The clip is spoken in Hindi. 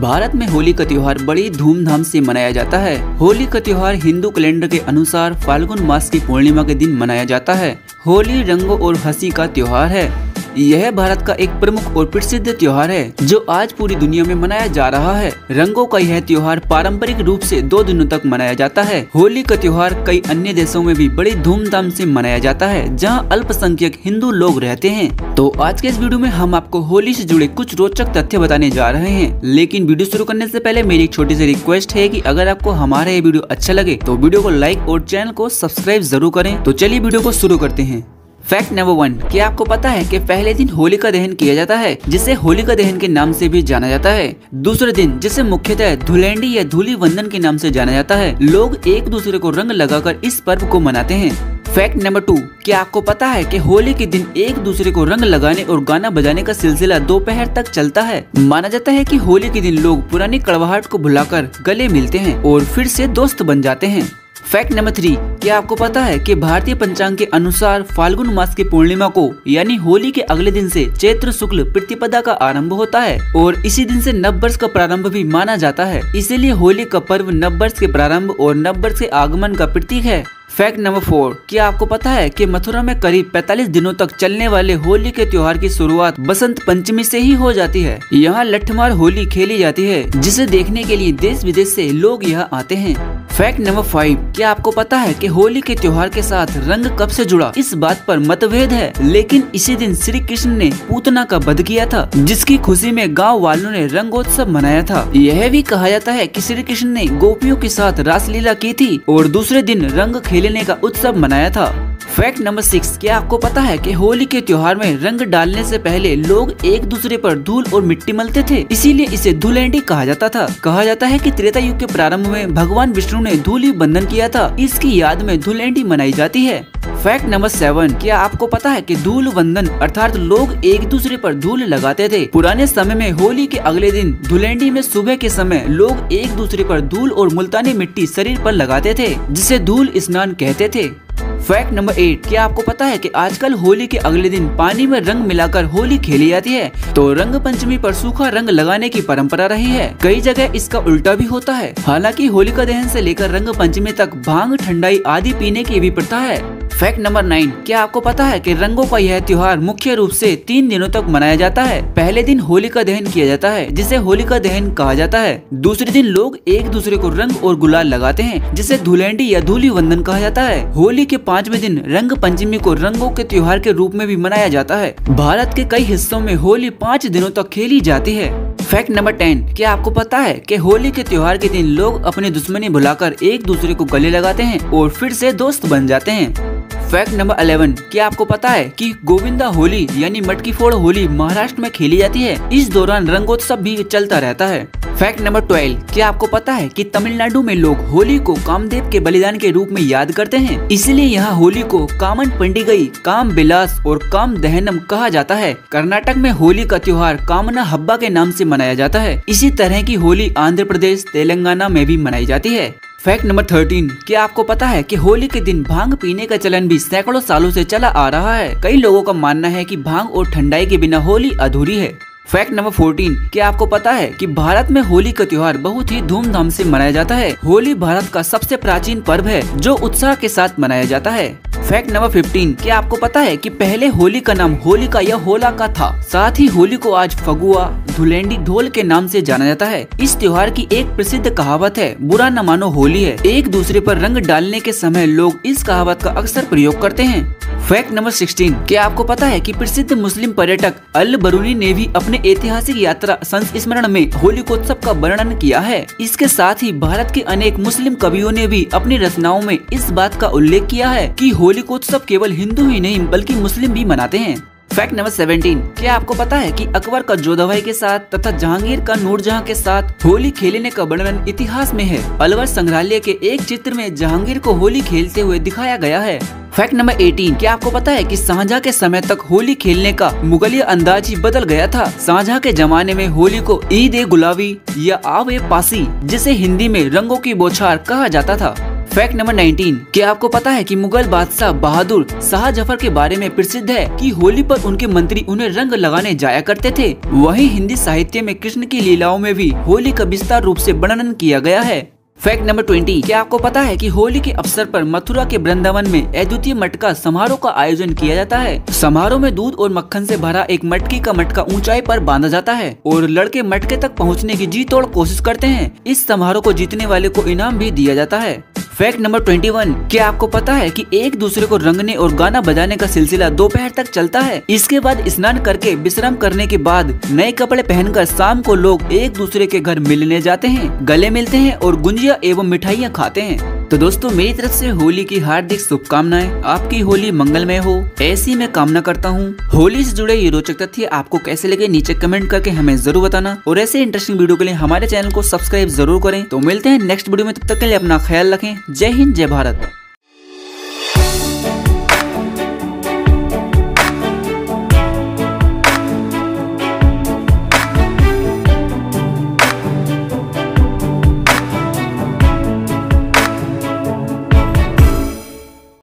भारत में होली का त्योहार बड़ी धूमधाम से मनाया जाता है। होली का त्योहार हिंदू कैलेंडर के अनुसार फाल्गुन मास की पूर्णिमा के दिन मनाया जाता है। होली रंगों और हँसी का त्योहार है। यह भारत का एक प्रमुख और प्रसिद्ध त्योहार है, जो आज पूरी दुनिया में मनाया जा रहा है। रंगों का यह त्योहार पारंपरिक रूप से दो दिनों तक मनाया जाता है। होली का त्योहार कई अन्य देशों में भी बड़ी धूमधाम से मनाया जाता है, जहाँ अल्पसंख्यक हिंदू लोग रहते हैं। तो आज के इस वीडियो में हम आपको होली से जुड़े कुछ रोचक तथ्य बताने जा रहे हैं। लेकिन वीडियो शुरू करने से पहले मेरी एक छोटी सी रिक्वेस्ट है की अगर आपको हमारा ये वीडियो अच्छा लगे तो वीडियो को लाइक और चैनल को सब्सक्राइब ज़रूर करें। तो चलिए वीडियो को शुरू करते हैं। फैक्ट नंबर वन क्या आपको पता है कि पहले दिन होलिका दहन किया जाता है, जिसे होलिका दहन के नाम से भी जाना जाता है? दूसरे दिन, जिसे मुख्यतः धुलेंडी या धूली वंदन के नाम से जाना जाता है, लोग एक दूसरे को रंग लगाकर इस पर्व को मनाते हैं। फैक्ट नंबर टू क्या आपको पता है कि होली के दिन एक दूसरे को रंग लगाने और गाना बजाने का सिलसिला दोपहर तक चलता है? माना जाता है कि होली के दिन लोग पुरानी कड़वाहट को भुलाकर गले मिलते हैं और फिर से दोस्त बन जाते हैं। फैक्ट नंबर थ्री, क्या आपको पता है कि भारतीय पंचांग के अनुसार फाल्गुन मास की पूर्णिमा को, यानी होली के अगले दिन से चैत्र शुक्ल प्रतिपदा का आरंभ होता है, और इसी दिन से नव वर्ष का प्रारंभ भी माना जाता है। इसीलिए होली का पर्व नव वर्ष के प्रारंभ और नव वर्ष के आगमन का प्रतीक है। फैक्ट नंबर फोर, क्या आपको पता है कि मथुरा में करीब 45 दिनों तक चलने वाले होली के त्योहार की शुरुआत बसंत पंचमी से ही हो जाती है? यहाँ लठमार होली खेली जाती है, जिसे देखने के लिए देश विदेश से लोग यहाँ आते हैं। फैक्ट नंबर फाइव क्या आपको पता है कि होली के त्योहार के साथ रंग कब से जुड़ा? इस बात पर मतभेद है, लेकिन इसी दिन श्री कृष्ण ने पूतना का वध किया था, जिसकी खुशी में गाँव वालों ने रंगोत्सव मनाया था। यह भी कहा जाता है कि श्री कृष्ण ने गोपियों के साथ रासलीला की थी और दूसरे दिन रंग खेलने का उत्सव मनाया था। फैक्ट नंबर सिक्स क्या आपको पता है कि होली के त्योहार में रंग डालने से पहले लोग एक दूसरे पर धूल और मिट्टी मलते थे? इसीलिए इसे धूलेंडी कहा जाता था। कहा जाता है कि त्रेता युग के प्रारंभ में भगवान विष्णु ने धूली बंधन किया था। इसकी याद में धूलेंडी मनाई जाती है। फैक्ट नंबर सेवन क्या आपको पता है कि धूल वंदन अर्थात लोग एक दूसरे पर धूल लगाते थे? पुराने समय में होली के अगले दिन धुलेंडी में सुबह के समय लोग एक दूसरे पर धूल और मुल्तानी मिट्टी शरीर पर लगाते थे, जिसे धूल स्नान कहते थे। फैक्ट नंबर एट क्या आपको पता है कि आजकल होली के अगले दिन पानी में रंग मिलाकर होली खेली जाती है? तो रंग पंचमी पर सूखा रंग लगाने की परंपरा रही है। कई जगह इसका उल्टा भी होता है। हालाँकि होलिका दहन से लेकर रंग पंचमी तक भाँग, ठंडाई आदि पीने की भी प्रथा है। फैक्ट नंबर नाइन क्या आपको पता है कि रंगों का यह त्योहार मुख्य रूप से तीन दिनों तक मनाया जाता है? पहले दिन होली का दहन किया जाता है, जिसे होली का दहन कहा जाता है। दूसरे दिन लोग एक दूसरे को रंग और गुलाल लगाते हैं, जिसे धुलेंडी या धूली वंदन कहा जाता है। होली के पाँचवें दिन रंग पंचमी को रंगों के त्योहार के रूप में भी मनाया जाता है। भारत के कई हिस्सों में होली पाँच दिनों तक खेली जाती है। फैक्ट नंबर टेन क्या आपको पता है कि होली के त्योहार के दिन लोग अपनी दुश्मनी भुलाकर एक दूसरे को गले लगाते हैं और फिर से दोस्त बन जाते हैं? फैक्ट नंबर अलेवन क्या आपको पता है कि गोविंदा होली यानी मटकी फोड़ होली महाराष्ट्र में खेली जाती है? इस दौरान रंगोत्सव भी चलता रहता है। फैक्ट नंबर ट्वेल्व क्या आपको पता है कि तमिलनाडु में लोग होली को कामदेव के बलिदान के रूप में याद करते हैं? इसलिए यहाँ होली को कामन पंडिगई काम बिलास और काम दहनम कहा जाता है। कर्नाटक में होली का त्योहार कामना हब्बा के नाम से मनाया जाता है। इसी तरह की होली आंध्र प्रदेश, तेलंगाना में भी मनाई जाती है। फैक्ट नंबर थर्टीन क्या आपको पता है कि होली के दिन भाँग पीने का चलन भी सैकड़ों सालों से चला आ रहा है। कई लोगों का मानना है कि भाँग और ठंडाई के बिना होली अधूरी है। फैक्ट नंबर 14 क्या आपको पता है कि भारत में होली का त्योहार बहुत ही धूमधाम से मनाया जाता है। होली भारत का सबसे प्राचीन पर्व है, जो उत्साह के साथ मनाया जाता है। फैक्ट नंबर 15 क्या आपको पता है कि पहले होली का नाम होलिका या होला का था। साथ ही होली को आज फगुआ धुलेंडी ढोल के नाम से जाना जाता है। इस त्योहार की एक प्रसिद्ध कहावत है, बुरा न मानो होली है। एक दूसरे पर रंग डालने के समय लोग इस कहावत का अक्सर प्रयोग करते हैं। फैक्ट नंबर 16 क्या आपको पता है कि प्रसिद्ध मुस्लिम पर्यटक अल बरूनी ने भी अपने ऐतिहासिक यात्रा संस्मरण में होलिकोत्सव का वर्णन किया है? इसके साथ ही भारत के अनेक मुस्लिम कवियों ने भी अपनी रचनाओं में इस बात का उल्लेख किया है कि होलिकोत्सव केवल हिंदू ही नहीं, बल्कि मुस्लिम भी मनाते हैं। फैक्ट नंबर 17 क्या आपको पता है कि अकबर का जोधाबाई के साथ तथा जहांगीर का नूरजहां के साथ होली खेलने का वर्णन इतिहास में है? अलवर संग्रहालय के एक चित्र में जहांगीर को होली खेलते हुए दिखाया गया है। फैक्ट नंबर 18 क्या आपको पता है कि शाहजहां के समय तक होली खेलने का मुगलिया अंदाज ही बदल गया था? शाहजहां के जमाने में होली को ईद ए गुलाबी या आव ए पासी, जिसे हिंदी में रंगों की बौछार कहा जाता था। फैक्ट नंबर 19 क्या आपको पता है कि मुगल बादशाह बहादुर शाह ज़फ़र के बारे में प्रसिद्ध है कि होली पर उनके मंत्री उन्हें रंग लगाने जाया करते थे? वहीं हिंदी साहित्य में कृष्ण की लीलाओं में भी होली का विस्तार रूप से वर्णन किया गया है। फैक्ट नंबर ट्वेंटी क्या आपको पता है कि होली के अवसर पर मथुरा के वृंदावन में अद्वितीय मटका समारोह का आयोजन किया जाता है? समारोह में दूध और मक्खन से भरा एक मटकी का मटका ऊंचाई पर बांधा जाता है और लड़के मटके तक पहुँचने की जी तोड़ कोशिश करते हैं। इस समारोह को जीतने वाले को इनाम भी दिया जाता है। फैक्ट नंबर ट्वेंटी वन क्या आपको पता है कि एक दूसरे को रंगने और गाना बजाने का सिलसिला दोपहर तक चलता है? इसके बाद स्नान करके, विश्राम करने के बाद नए कपड़े पहनकर शाम को लोग एक दूसरे के घर मिलने जाते हैं, गले मिलते हैं और गुंजिया एवं मिठाइयाँ खाते हैं। तो दोस्तों, मेरी तरफ़ से होली की हार्दिक शुभकामनाएँ आपकी होली मंगलमय हो। ऐसी मैं कामना करता हूँ। होली से जुड़े ये रोचक तथ्य आपको कैसे लगे, नीचे कमेंट करके हमें ज़रूर बताना। और ऐसे इंटरेस्टिंग वीडियो के लिए हमारे चैनल को सब्सक्राइब ज़रूर करें। तो मिलते हैं नेक्स्ट वीडियो में, तब तक के लिए अपना ख्याल रखें। जय हिंद, जय भारत।